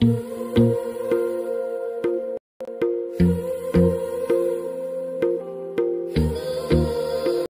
thank you